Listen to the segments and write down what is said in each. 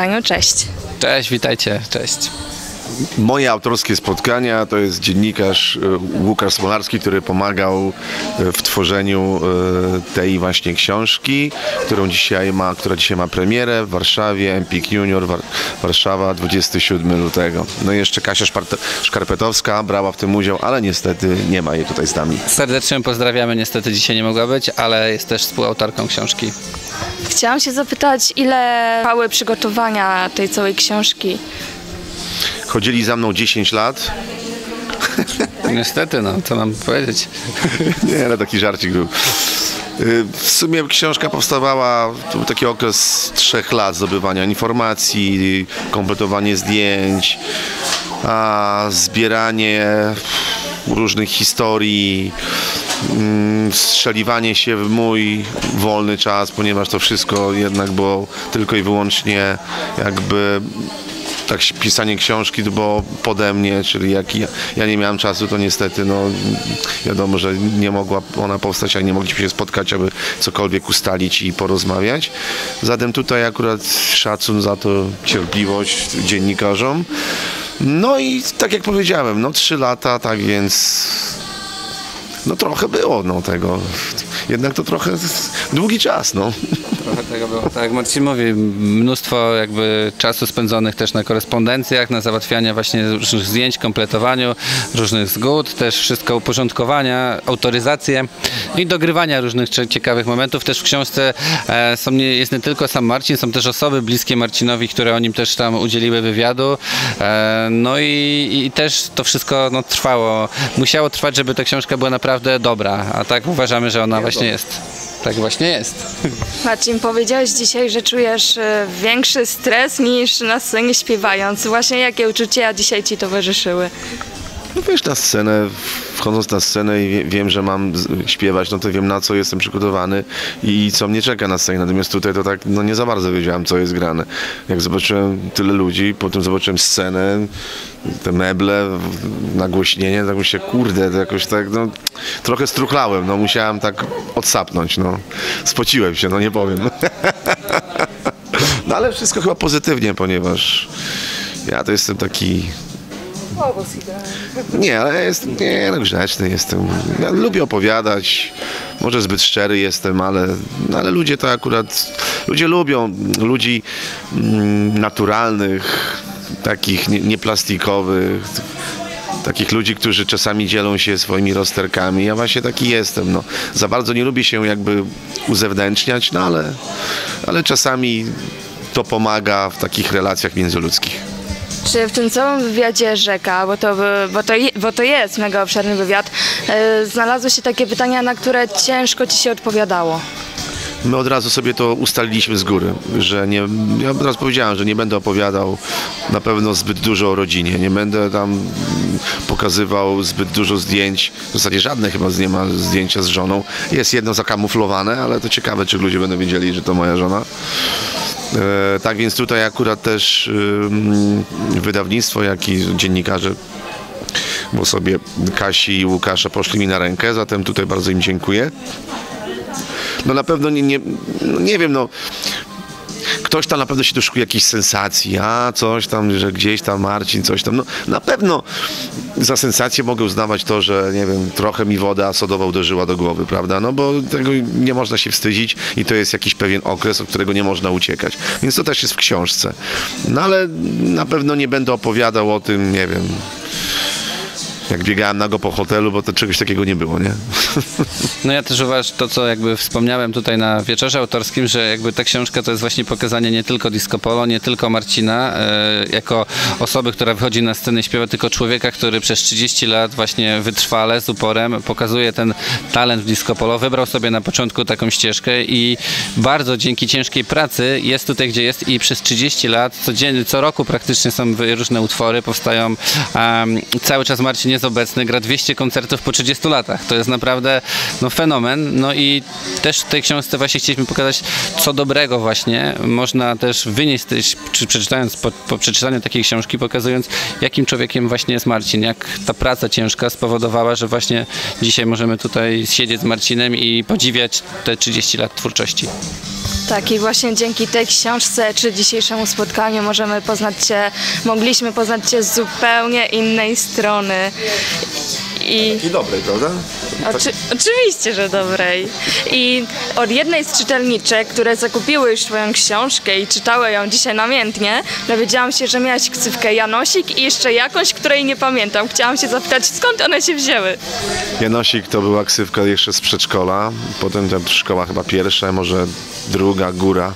Aniu, cześć. Cześć, witajcie, cześć. Moje autorskie spotkania to jest dziennikarz e, Łukasz Smolarski, który pomagał e, w tworzeniu e, tej właśnie książki, którą dzisiaj ma, która dzisiaj ma premierę w Warszawie, Empik Junior, War, Warszawa, 27 lutego. No i jeszcze Kasia Szparte- Szkarpetowska brała w tym udział, ale niestety nie ma jej tutaj z nami. Serdecznie ją pozdrawiamy, niestety dzisiaj nie mogła być, ale jest też współautorką książki. Chciałam się zapytać, ile trwały przygotowania tej całej książki? Chodzili za mną 10 lat. Niestety, no, co mam powiedzieć. Nie, ale taki żarcik był. Y, W sumie książka powstawała, to był taki okres trzech lat zdobywania informacji, kompletowanie zdjęć, a zbieranie różnych historii, strzeliwanie się w mój wolny czas, ponieważ to wszystko jednak było tylko i wyłącznie jakby tak pisanie książki było pode mnie, czyli jak ja, ja nie miałem czasu, to niestety no wiadomo, że nie mogła ona powstać, a nie mogliśmy się spotkać, aby cokolwiek ustalić i porozmawiać. Zatem tutaj akurat szacun za to cierpliwość dziennikarzom. No i tak jak powiedziałem, no trzy lata, tak więc no trochę było no tego. Jednak to trochę długi czas, no. Trochę tego było. Tak jak Marcin mówi, mnóstwo jakby czasu spędzonych też na korespondencjach, na załatwianie właśnie różnych zdjęć, kompletowaniu różnych zgód, też wszystko uporządkowania, autoryzacje i dogrywania różnych cie- ciekawych momentów. Też w książce e, są nie, jest nie tylko sam Marcin, są też osoby bliskie Marcinowi, które o nim też tam udzieliły wywiadu. E, no i, i też to wszystko no, trwało. Musiało trwać, żeby ta książka była naprawdę dobra, a tak uważamy, że ona właśnie jest. Tak właśnie jest. Marcin, powiedziałeś dzisiaj, że czujesz e, większy stres niż na scenie śpiewając. Właśnie jakie uczucia dzisiaj ci towarzyszyły? No wiesz, na scenę, wchodząc na scenę i wie, wiem, że mam śpiewać, no to wiem na co jestem przygotowany i co mnie czeka na scenie. Natomiast tutaj to tak, no nie za bardzo wiedziałem, co jest grane. Jak zobaczyłem tyle ludzi, potem zobaczyłem scenę, te meble, nagłośnienie, tak myślę, kurde, to jakoś tak, no trochę struchlałem, no musiałem tak odsapnąć, no. Spociłem się, no nie powiem. No ale wszystko chyba pozytywnie, ponieważ ja to jestem taki nie, ale jestem nie, grzeczny jestem. Ja lubię opowiadać. Może zbyt szczery jestem, ale, no, ale ludzie to akurat. Ludzie lubią ludzi mm, naturalnych, takich nie- nieplastikowych. Takich ludzi, którzy czasami dzielą się swoimi rozterkami. Ja właśnie taki jestem. No. Za bardzo nie lubię się jakby uzewnętrzniać, no ale, ale czasami to pomaga w takich relacjach międzyludzkich. Czy w tym całym wywiadzie Rzeka, bo to, bo to, bo to jest mega obszerny wywiad, e, znalazły się takie pytania, na które ciężko ci się odpowiadało? My od razu sobie to ustaliliśmy z góry, że nie, ja od razu powiedziałem, że nie będę opowiadał na pewno zbyt dużo o rodzinie, nie będę tam pokazywał zbyt dużo zdjęć, w zasadzie żadne chyba nie ma zdjęcia z żoną. Jest jedno zakamuflowane, ale to ciekawe, czy ludzie będą wiedzieli, że to moja żona. E, tak więc tutaj akurat też wydawnictwo, jak i dziennikarze bo sobie Kasi i Łukasza poszli mi na rękę, zatem tutaj bardzo im dziękuję. No na pewno nie, nie, no nie wiem, no ktoś tam na pewno się doszukuje jakiejś sensacji, a coś tam, że gdzieś tam Marcin, coś tam, no na pewno za sensację mogę uznawać to, że nie wiem, trochę mi woda sodowa uderzyła do głowy, prawda, no bo tego nie można się wstydzić i to jest jakiś pewien okres, od którego nie można uciekać, więc to też jest w książce, no ale na pewno nie będę opowiadał o tym, nie wiem, jak biegałem nago po hotelu, bo to czegoś takiego nie było, nie? No ja też uważam to, co jakby wspomniałem tutaj na wieczorze autorskim, że jakby ta książka to jest właśnie pokazanie nie tylko disco polo, nie tylko Marcina e, jako osoby, która wychodzi na scenę i śpiewa, tylko człowieka, który przez 30 lat właśnie wytrwale, z uporem pokazuje ten talent w disco polo, wybrał sobie na początku taką ścieżkę i bardzo dzięki ciężkiej pracy jest tutaj, gdzie jest i przez 30 lat, codziennie, co roku praktycznie są różne utwory, powstają, um, cały czas Marcin jest obecny, gra 200 koncertów po 30 latach. To jest naprawdę no, fenomen. No i też w tej książce właśnie chcieliśmy pokazać, co dobrego właśnie można też wynieść, czy przeczytając, po, po przeczytaniu takiej książki, pokazując, jakim człowiekiem właśnie jest Marcin, jak ta praca ciężka spowodowała, że właśnie dzisiaj możemy tutaj siedzieć z Marcinem i podziwiać te 30 lat twórczości. Tak, i właśnie dzięki tej książce czy dzisiejszemu spotkaniu możemy poznać Cię, mogliśmy poznać Cię z zupełnie innej strony. I I dobrej, prawda? Oczy, oczywiście, że dobrej. I od jednej z czytelniczek, które zakupiły już Twoją książkę i czytały ją dzisiaj namiętnie, dowiedziałam się, że miałaś ksywkę Janosik i jeszcze jakąś, której nie pamiętam. Chciałam się zapytać, skąd one się wzięły? Janosik to była ksywka jeszcze z przedszkola, potem ta szkoła chyba pierwsza, może druga, góra,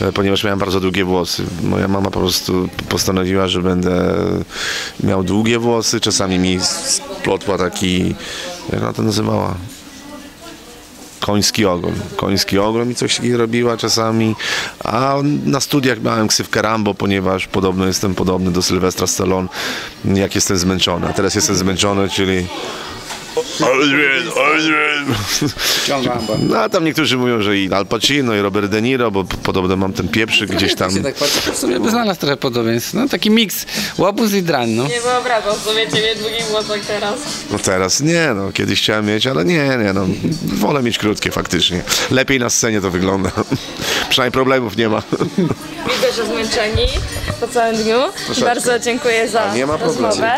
e, ponieważ miałem bardzo długie włosy. Moja mama po prostu postanowiła, że będę miał długie włosy, czasami mi splotła taki, jak ona to nazywała? Koński ogon. Koński ogon mi coś takiego robiła czasami, a na studiach miałem ksywkę Rambo, ponieważ podobno jestem podobny do Sylwestra Stallone, jak jestem zmęczony. A teraz jestem zmęczony, czyli Adrian, Adrian. No a tam niektórzy mówią, że i Al Pacino, i Robert De Niro, bo podobno mam ten pieprzyk gdzieś tam. Tak patrzy, to w sumie by znalazł trochę podobieństw. No taki miks łobuz i drań, no. Nie wyobrażam sobie Ciebie w długich włosach teraz. No teraz nie, no kiedyś chciałem mieć, ale nie, nie, no wolę mieć krótkie faktycznie. Lepiej na scenie to wygląda. Przynajmniej problemów nie ma. Widzę, że zmęczeni po całym dniu. Bardzo dziękuję za Nie ma problemu. rozmowę.